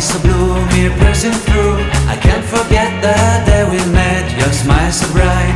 so blue, piercing through. I can't forget the day we met. Your smile so bright,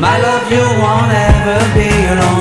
my love, you won't ever be alone,